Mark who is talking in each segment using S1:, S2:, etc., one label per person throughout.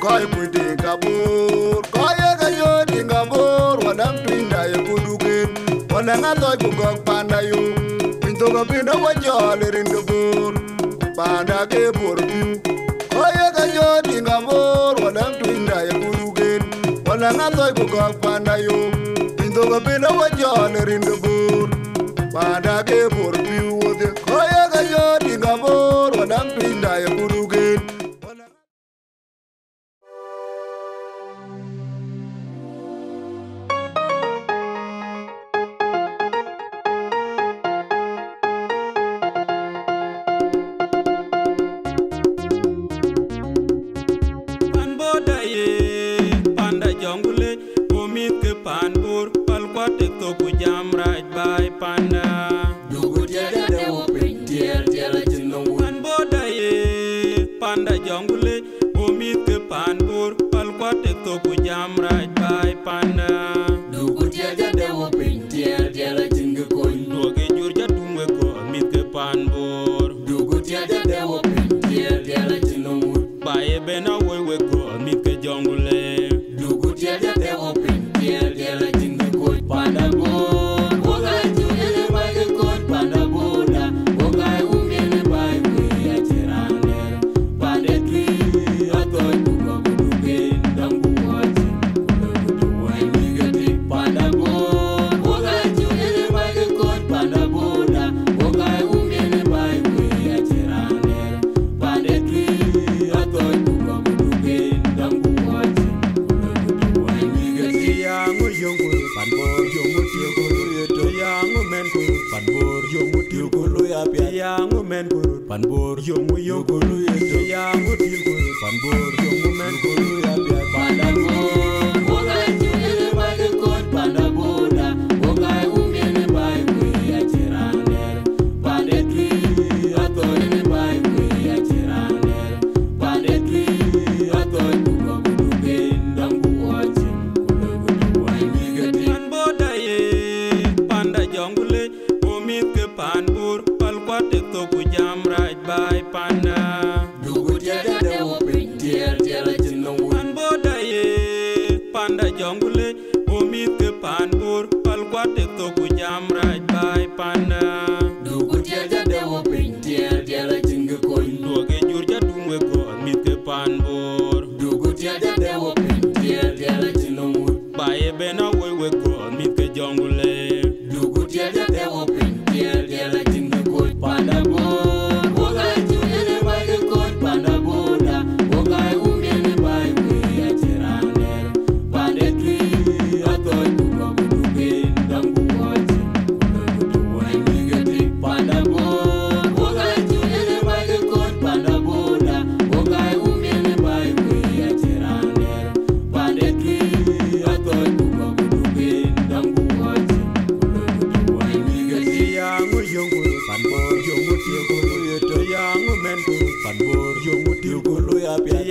S1: koy kude kabur. Koy ga yo dingabur wadam twinda ye kuduken wala ngatoy ku gok panda yu pinto ga pinda wajol panda ke bor piu koy ga yo dingabur wadam twinda ye kuduken wala ngatoy ku gok panda yu pinto ga pinda wajol panda ke bor piu wode koy ga dingabur wadam twinda ye
S2: jongule omit ke pan bur pal kwate to ku jam raj bai panda.
S3: Dugu tiada dewo pin tiel tiela jinga koin
S2: doge jur jadungwe ko mit ke pan bur
S3: Dugu tiada dewo pin tiel tiela jinong
S2: baye bena wewe ko mit ke jongule panbor yongu yokulu yeto yangu tiokulu panbor yongu men bena wewe ko mit ke jongule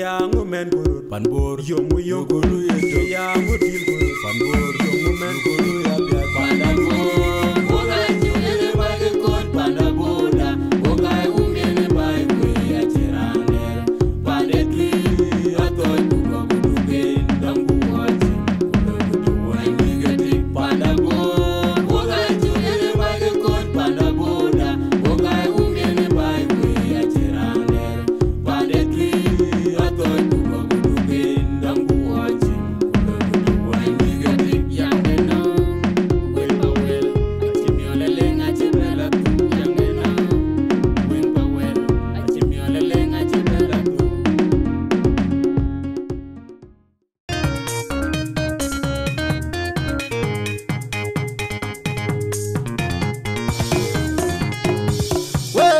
S2: yangu men kuru panbor yongu yokulu yeto yangu tilkulu panbor yongu men kuru ya pia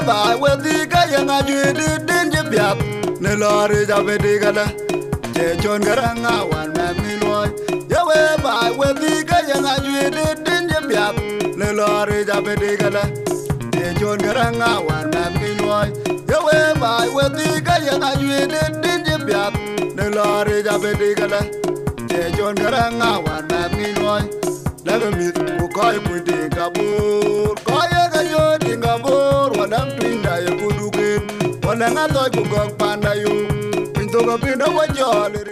S3: ba
S1: wedi ka yanga jidi din je biap ne lori ja bedi gada je chon garanga wan me mi loy ye we ba wedi ka yanga jidi din je biap ne lori ja bedi gada je chon garanga wan me mi loy ye we ba wedi ka yanga jidi din je biap ne lori ja bedi gada je chon garanga wan me mi loy mi, mit ku koy ku de kaboo kabur wadam twinda ye kuduken wala nga toy ku gok panda yu pinto to ga pinda wa jol rindo